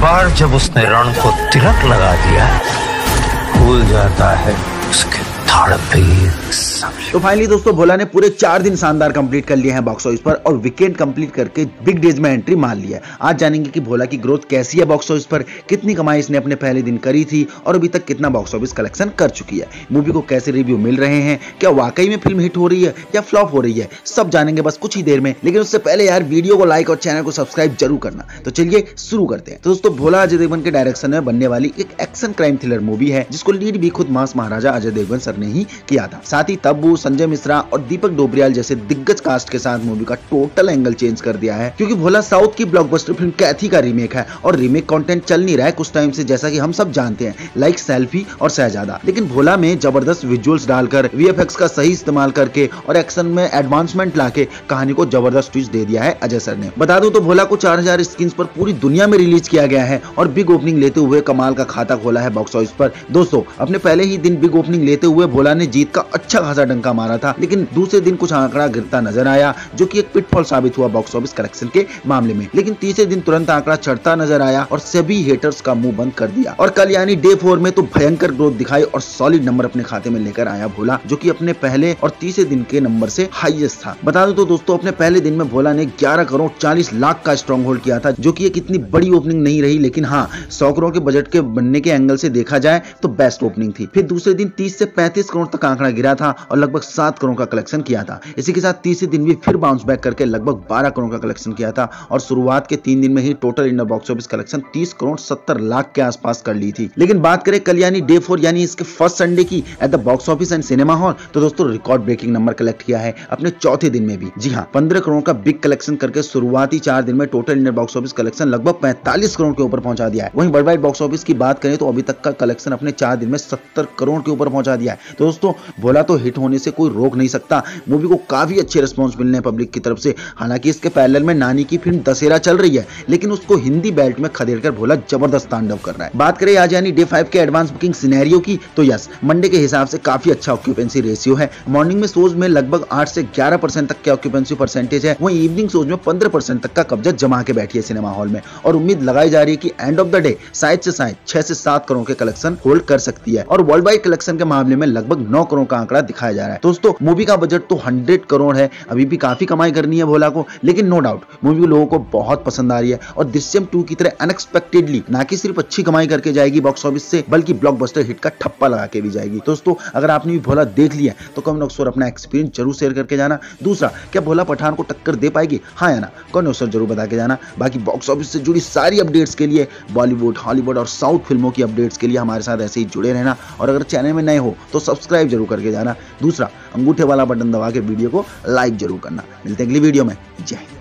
बार जब उसने रण को तिलक लगा दिया भूल जाता है उसके तो फाइनली दोस्तों, भोला ने पूरे चार दिन शानदार कंप्लीट कर लिए हैं बॉक्स ऑफ़िस पर और वीकेंड कंप्लीट करके बिग डेज़ में एंट्री मार लिया है। आज जानेंगे कि भोला की ग्रोथ कैसी है बॉक्स ऑफ़िस पर, कितनी कमाई इसने अपने पहले दिन करी थी और अभी तक कितना बॉक्स ऑफ़िस कलेक्शन कर चुकी है। मूवी को कैसे रिव्यू मिल रहे हैं, क्या वाकई में फ़िल्म हिट हो रही है, या फ्लॉप हो रही है, सब जानेंगे बस कुछ ही देर में। लेकिन उससे पहले यार वीडियो को लाइक और चैनल को सब्सक्राइब ज़रूर करना। तो चलिए शुरू करते हैं। तो दोस्तों, भोला अजय देवगन के डायरेक्शन में बनने वाली एक एक्शन क्राइम थ्रिलर मूवी है, जिसको लीड भी खुद मास महाराजा अजय देवगन सर ने ही किया था। साथ ही तब्बू, संजय मिश्रा और दीपक डोबरियाल जैसे दिग्गज कास्ट के साथ मूवी का टोटल एंगल चेंज कर दिया है। क्योंकि भोला साउथ की ब्लॉकबस्टर फ़िल्म कैथी का रीमेक है और रीमेक कंटेंट चल नहीं रहा है कुछ टाइम से, जैसा कि हम सब जानते हैं लाइक सेल्फी और शहजादा लेकिन भोला में ज़बरदस्त विजुअल्स डालकर वी का सही इस्तेमाल करके और एक्शन में एडवांसमेंट लाके कहानी को ज़बरदस्त ट्विस्ट दे दिया है अजय सर ने। बता दो तो भोला को चार हज़ार स्क्रीन पर पूरी दुनिया में रिलीज़ किया गया है और बिग ओपनिंग लेते हुए कमाल का खाता खोला है बॉक्स ऑफ़िस पर। दोस्तों, अपने पहले ही दिन बिग ओपनिंग लेते हुए भोला ने जीत का अच्छा खासा डंका मारा था, लेकिन दूसरे दिन कुछ आंकड़ा गिरता नज़र आया, जो कि एक पिटफॉल साबित हुआ बॉक्स ऑफ़िस कलेक्शन के मामले में। लेकिन तीसरे दिन तुरंत आंकड़ा चढ़ता नज़र आया और सभी हेटर्स का मुँह बंद कर दिया। और कल यानी डे फोर में तो भयंकर ग्रोथ दिखाई और सॉलिड नंबर अपने खाते में लेकर आया भोला, जो की अपने पहले और तीसरे दिन के नंबर से हाईएस्ट था। बता दो तो दोस्तों, अपने पहले दिन में भोला ने ग्यारह करोड़ चालीस लाख का स्ट्रॉन्ग होल्ड किया था, जो की एक इतनी बड़ी ओपनिंग नहीं रही, लेकिन हाँ सौ करोड़ के बजट के बनने के एंगल से देखा जाए तो बेस्ट ओपनिंग थी। फिर दूसरे दिन तीस से पैंतीस करोड़ तक आंकड़ा गिरा था और लगभग सात करोड़ का कलेक्शन किया था। इसी के साथ तीसरे दिन भी फिर बाउंस बैक करके लगभग 12 करोड़ का कलेक्शन किया था और शुरुआत के तीन दिन में ही total India box office collection 30 crore 70 lakh के आसपास कर ली थी। लेकिन बात करें कल यानी डे फोर यानी इसके फ़र्स्ट संडे की at the box office and cinema hall तो दोस्तों रिकॉर्ड ब्रेकिंग नंबर कलेक्ट किया है अपने चौथे दिन में भी। जी हाँ पंद्रह करोड़ का बिग कलेक्शन करके शुरुआती चार दिन में total Indian box office collection लगभग पैंतालीस करोड़ के ऊपर पहुँचा दिया है। वहीं वर्ल्ड वाइड बॉक्स ऑफ़िस की बात करें तो अभी तक का कलेक्शन अपने चार दिन में सत्तर करोड़ के ऊपर पहुँचा दिया है। दोस्तों बोला तो हिट होने से कोई रोक नहीं सकता। मूवी को काफ़ी अच्छे रिस्पॉन्स मिलने हैं पब्लिक की तरफ़ से। हालाँकि इसके पैरेलल में नानी की फ़िल्म दशहरा चल रही है, लेकिन उसको हिंदी बेल्ट में खदेड़ भोला ज़बरदस्त तांडव कर रहा है। बात करें आज यानी डे फाइव के एडवांस बुकिंग सिनेरियो की तो यस मंडे के हिसाब से काफ़ी अच्छा ऑक्यूपेंसी रेशियो है। मॉर्निंग में शोज़ में लगभग आठ से ग्यारह परसेंट तक के ऑक्यूपेंसी परसेंटेज है। वही इवनिंग शोज़ में पंद्रह परसेंट तक का कब्जा जमा के बैठी है सिनेमा हॉल में। और उम्मीद लगाई जा रही है कि एंड ऑफ़ द डे शायद से शायद छह से सात करोड़ के कलेक्शन होल्ड कर सकती है। और वर्ल्ड वाइड कलेक्शन के मामले में लगभग नौ करोड़ का आंकड़ा दिखाया जा रहा है। दोस्तों मूवी का बजट तो हंड्रेड करोड़ है। अभी भी काफ़ी कमाई करनी है भोला को, लेकिन नो डाउट मूवी लोगों को बहुत पसंद आ रही है। और दृश्यम टू की तरह अनएक्सपेक्टेडली ना कि सिर्फ़ अच्छी कमाई करके जाएगी बॉक्स ऑफ़िस से, बल्कि ब्लॉकबस्टर हिट का ठप्पा लगा के भी जाएगी। दोस्तों, अगर आपने भी भोला देख लिया तो कमेंट बॉक्स अपना एक्सपीरियंस ज़रूर शेयर करके जाना। दूसरा, क्या भोला पठान को टक्कर दे पाएगी? हाँ या ना? कमेंट बॉक्स ज़रूर बता के जाना। बाकी बॉक्स ऑफ़िस से जुड़ी सारी अपडेट्स के लिए बॉलीवुड हॉलीवुड और साउथ फ़िल्मों की अपडेट्स के लिए हमारे साथ ऐसे ही जुड़े रहना। और अगर चैनल में नए हो सब्सक्राइब ज़रूर करके जाना। दूसरा, अंगूठे वाला बटन दबा के वीडियो को लाइक ज़रूर करना। मिलते हैं अगली वीडियो में। जय हिंद।